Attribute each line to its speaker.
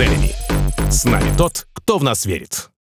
Speaker 1: моделями. С нами тот, кто в нас верит.